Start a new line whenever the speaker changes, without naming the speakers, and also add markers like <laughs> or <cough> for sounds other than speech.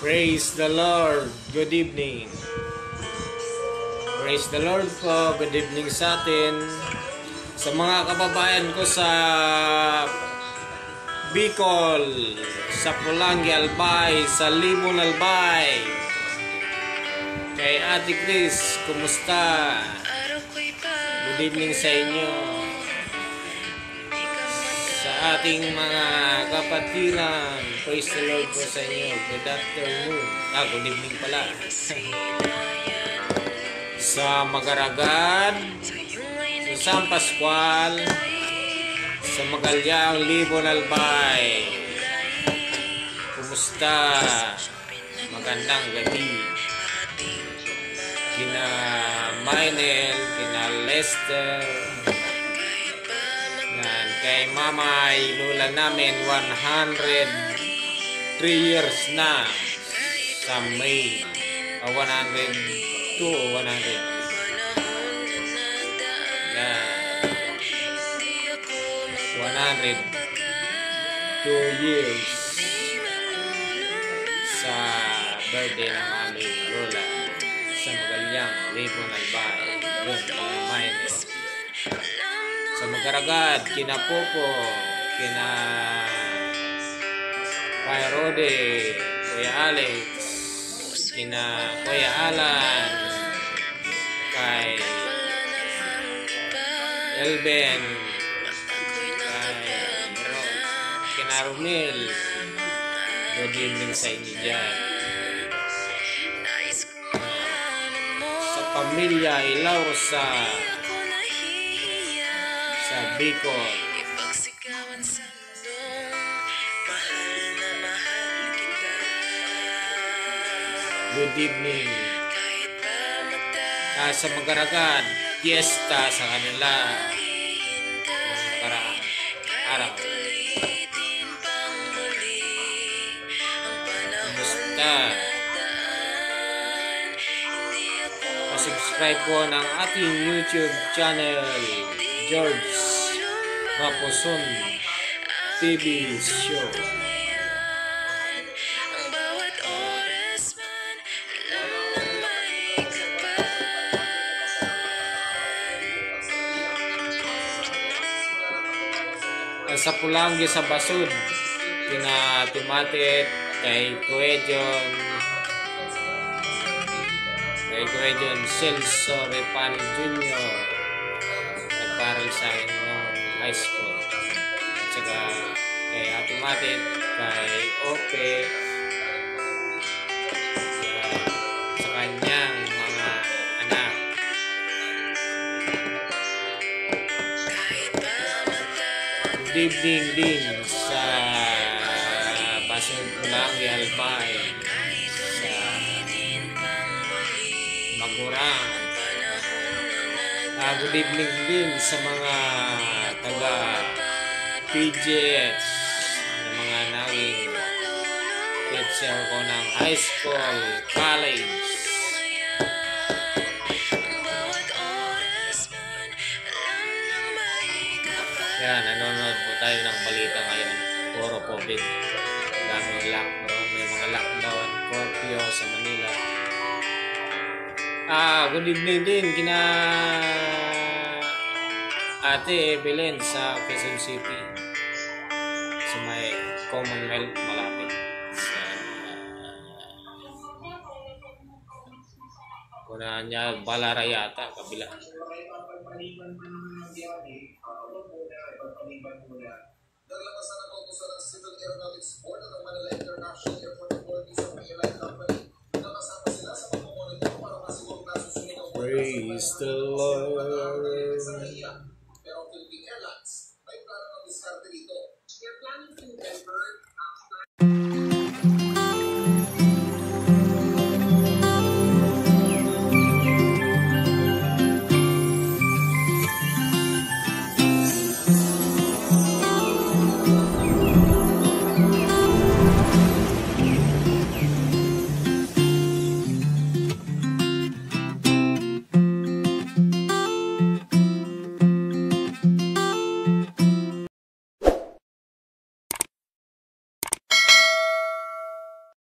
Praise the Lord. Good evening. Praise the Lord po. Good evening sa atin. Sa mga kababayan ko sa Bicol, sa Pulangi Albay, sa Limon Albay. Kay Ate Chris, kumusta? Good evening sa inyo. Ating mga kapatiran, praise the Lord po sa inyo. Good afternoon. Ah, good evening pala. <laughs> sa Magaragad, sa San Pascual, sa Magalyang Libon Albay. Kumusta? Magandang gabi. Kina Maynel, kina Lester, kay Mamay, lula namin 103 years na sa May. O 102 o 100. Yan. 102 years sa birthday ng aming lola sa Magalyang, Libon Albay. Yun, kina Maynel sa Magaragad, kina Popo, kina Kuya Rode, Kuya Alex, kina Kuya Alan, kay Elben, kay Ro- kina Romel, good evening sa inyo dyan. Sa pamilya Ilauro sa sa Bicol.
Ipagsigawan sa mundong mahal na mahal kita
Good evening.
kahit pa matagal
Ah, sa Magaragad, fiesta sa kanila. Para araw. Kumusta? Pa-subscribe po ng ating YouTube channel, George Raposon TV Show. Sa Pulangi sa Basud, kina Timatit, kay Kuejon, kay Kuejon Celso Repani Jr. Nagparal sa akin noong high school. At saka kay Atimatit, kay Ope, sa, kanyang mga anak. Good evening din sa Basud Pulangi Albay, sa Magurang, Ah, good evening din sa mga taga PGS na mga naging teacher ko ng high school, college. Yan, nanonood po tayo ng balita ngayon. Puro COVID. Daming lockdown. May mga lockdown, curfew sa Manila. Ah, good evening din kina Ate Belen sa Quezon City. Sa may Commonwealth malapit. Sa Kuna niya Balara yata, kabila.
Ang kautusan ng Civil Aeronautics Board ang Manila International Airport Authority sa mga airline company na kasama sila sa pagmamonitor para masiguro na susunod ang
Praise the Lord.
pero Philippine Airlines ay plano mag-discard dito. They're planning to divert uh,